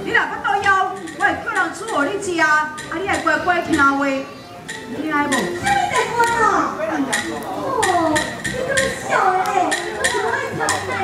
你若不到腰，我会叫人煮互你食，啊，你还乖乖听话，你听爱无？什么乖啊？哦，你这么小哎、我怎么会听诶？